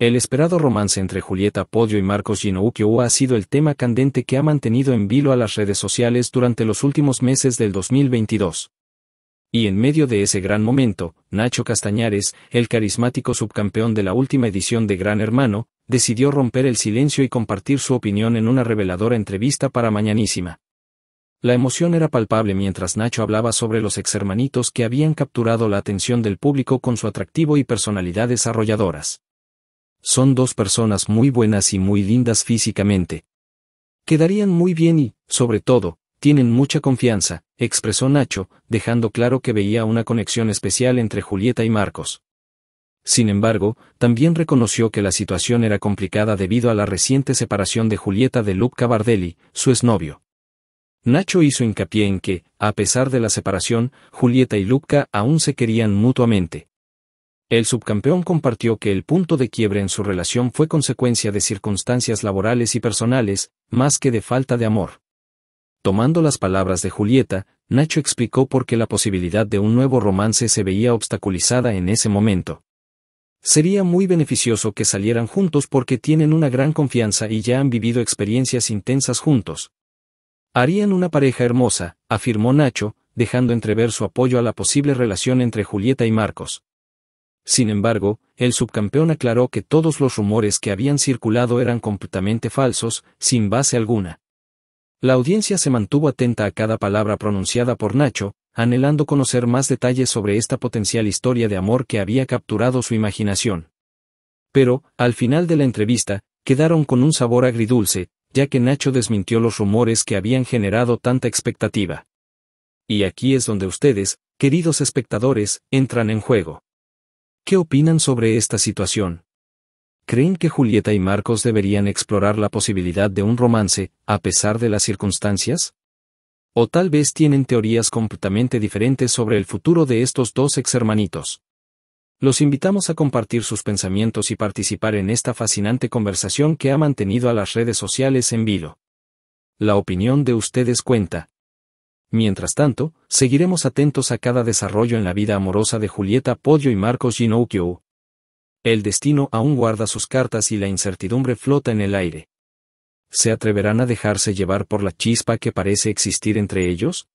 El esperado romance entre Julieta Podio y Marcos Ginouquio ha sido el tema candente que ha mantenido en vilo a las redes sociales durante los últimos meses del 2022. Y en medio de ese gran momento, Nacho Castañares, el carismático subcampeón de la última edición de Gran Hermano, decidió romper el silencio y compartir su opinión en una reveladora entrevista para Mañanísima. La emoción era palpable mientras Nacho hablaba sobre los exhermanitos que habían capturado la atención del público con su atractivo y personalidades arrolladoras. Son dos personas muy buenas y muy lindas físicamente. Quedarían muy bien y, sobre todo, tienen mucha confianza, expresó Nacho, dejando claro que veía una conexión especial entre Julieta y Marcos. Sin embargo, también reconoció que la situación era complicada debido a la reciente separación de Julieta de Lupka Bardelli, su exnovio. Nacho hizo hincapié en que, a pesar de la separación, Julieta y Lupka aún se querían mutuamente. El subcampeón compartió que el punto de quiebre en su relación fue consecuencia de circunstancias laborales y personales, más que de falta de amor. Tomando las palabras de Julieta, Nacho explicó por qué la posibilidad de un nuevo romance se veía obstaculizada en ese momento. Sería muy beneficioso que salieran juntos porque tienen una gran confianza y ya han vivido experiencias intensas juntos. Harían una pareja hermosa, afirmó Nacho, dejando entrever su apoyo a la posible relación entre Julieta y Marcos. Sin embargo, el subcampeón aclaró que todos los rumores que habían circulado eran completamente falsos, sin base alguna. La audiencia se mantuvo atenta a cada palabra pronunciada por Nacho, anhelando conocer más detalles sobre esta potencial historia de amor que había capturado su imaginación. Pero, al final de la entrevista, quedaron con un sabor agridulce, ya que Nacho desmintió los rumores que habían generado tanta expectativa. Y aquí es donde ustedes, queridos espectadores, entran en juego. ¿Qué opinan sobre esta situación? ¿Creen que Julieta y Marcos deberían explorar la posibilidad de un romance, a pesar de las circunstancias? O tal vez tienen teorías completamente diferentes sobre el futuro de estos dos exhermanitos. Los invitamos a compartir sus pensamientos y participar en esta fascinante conversación que ha mantenido a las redes sociales en vilo. La opinión de ustedes cuenta. Mientras tanto, seguiremos atentos a cada desarrollo en la vida amorosa de Julieta Podio y Marcos Ginouquio. El destino aún guarda sus cartas y la incertidumbre flota en el aire. ¿Se atreverán a dejarse llevar por la chispa que parece existir entre ellos?